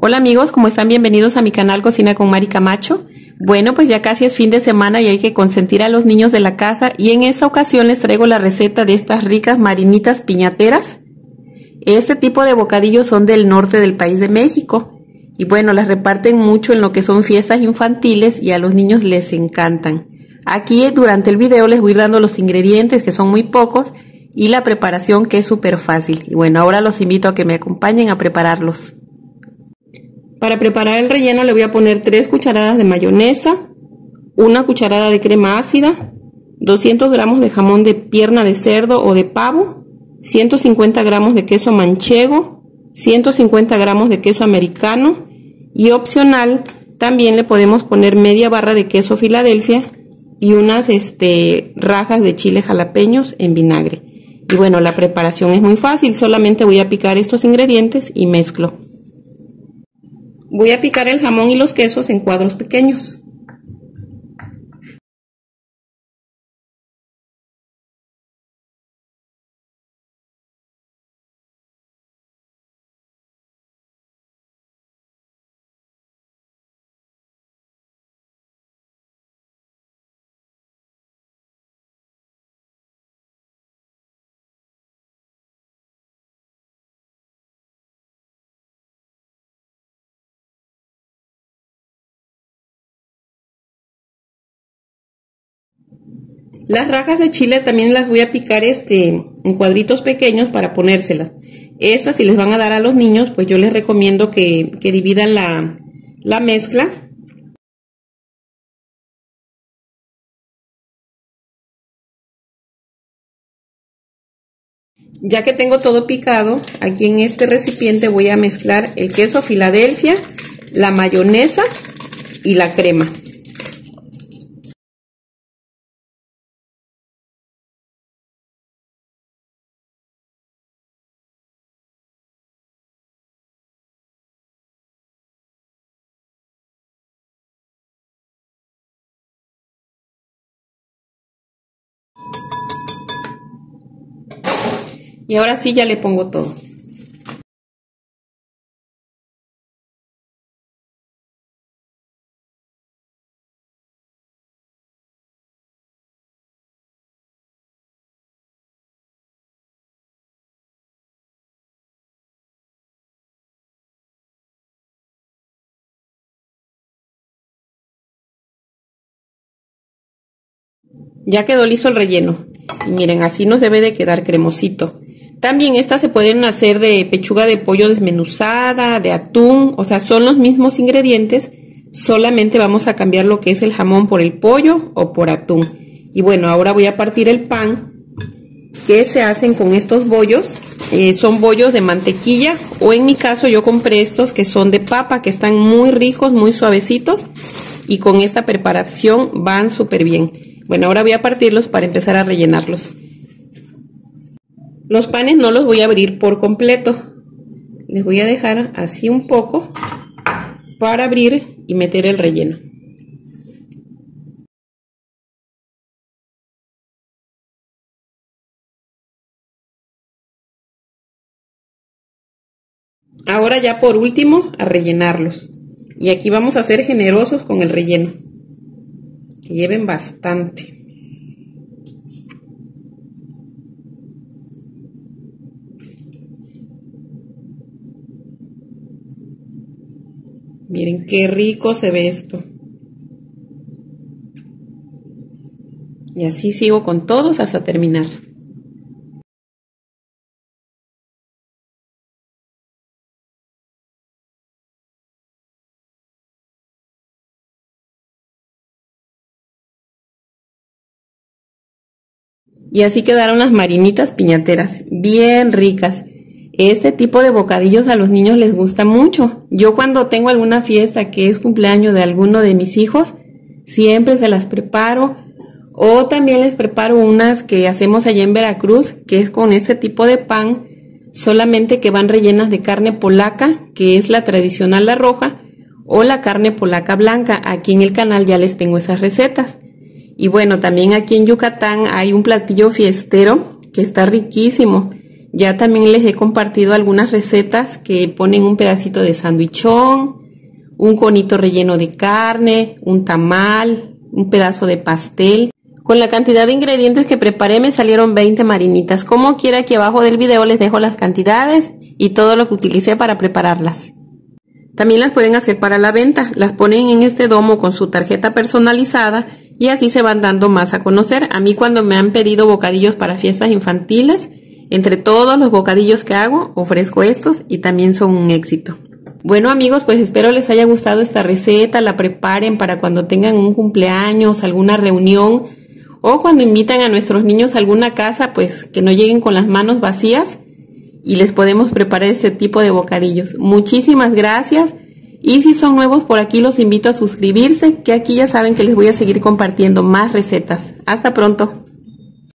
Hola amigos, ¿cómo están? Bienvenidos a mi canal Cocina con Mari Camacho. Bueno, pues ya casi es fin de semana y hay que consentir a los niños de la casa y en esta ocasión les traigo la receta de estas ricas marinitas piñateras. Este tipo de bocadillos son del norte del país de México y bueno, las reparten mucho en lo que son fiestas infantiles y a los niños les encantan. Aquí durante el video les voy dando los ingredientes que son muy pocos y la preparación que es súper fácil. Y bueno, ahora los invito a que me acompañen a prepararlos. Para preparar el relleno le voy a poner 3 cucharadas de mayonesa, una cucharada de crema ácida, 200 gramos de jamón de pierna de cerdo o de pavo, 150 gramos de queso manchego, 150 gramos de queso americano y opcional también le podemos poner media barra de queso Filadelfia y unas este, rajas de chile jalapeños en vinagre. Y bueno, la preparación es muy fácil, solamente voy a picar estos ingredientes y mezclo. Voy a picar el jamón y los quesos en cuadros pequeños. Las rajas de chile también las voy a picar este, en cuadritos pequeños para ponérselas. Estas si les van a dar a los niños, pues yo les recomiendo que, que dividan la, la mezcla. Ya que tengo todo picado, aquí en este recipiente voy a mezclar el queso Filadelfia, la mayonesa y la crema. Y ahora sí ya le pongo todo. Ya quedó listo el relleno. miren, así nos debe de quedar cremosito. También estas se pueden hacer de pechuga de pollo desmenuzada, de atún, o sea, son los mismos ingredientes, solamente vamos a cambiar lo que es el jamón por el pollo o por atún. Y bueno, ahora voy a partir el pan que se hacen con estos bollos. Eh, son bollos de mantequilla o en mi caso yo compré estos que son de papa, que están muy ricos, muy suavecitos y con esta preparación van súper bien. Bueno, ahora voy a partirlos para empezar a rellenarlos. Los panes no los voy a abrir por completo. Les voy a dejar así un poco para abrir y meter el relleno. Ahora ya por último a rellenarlos. Y aquí vamos a ser generosos con el relleno. Que lleven bastante. Miren qué rico se ve esto. Y así sigo con todos hasta terminar. Y así quedaron las marinitas piñateras, bien ricas. Este tipo de bocadillos a los niños les gusta mucho. Yo cuando tengo alguna fiesta que es cumpleaños de alguno de mis hijos, siempre se las preparo. O también les preparo unas que hacemos allá en Veracruz, que es con este tipo de pan, solamente que van rellenas de carne polaca, que es la tradicional la roja, o la carne polaca blanca. Aquí en el canal ya les tengo esas recetas. Y bueno, también aquí en Yucatán hay un platillo fiestero que está riquísimo Ya también les he compartido algunas recetas que ponen un pedacito de sandwichón, un conito relleno de carne, un tamal, un pedazo de pastel. Con la cantidad de ingredientes que preparé me salieron 20 marinitas. Como quiera aquí abajo del video les dejo las cantidades y todo lo que utilicé para prepararlas. También las pueden hacer para la venta. Las ponen en este domo con su tarjeta personalizada y así se van dando más a conocer. A mí cuando me han pedido bocadillos para fiestas infantiles, entre todos los bocadillos que hago, ofrezco estos y también son un éxito. Bueno amigos, pues espero les haya gustado esta receta, la preparen para cuando tengan un cumpleaños, alguna reunión o cuando invitan a nuestros niños a alguna casa, pues que no lleguen con las manos vacías y les podemos preparar este tipo de bocadillos. Muchísimas gracias y si son nuevos por aquí los invito a suscribirse, que aquí ya saben que les voy a seguir compartiendo más recetas. Hasta pronto.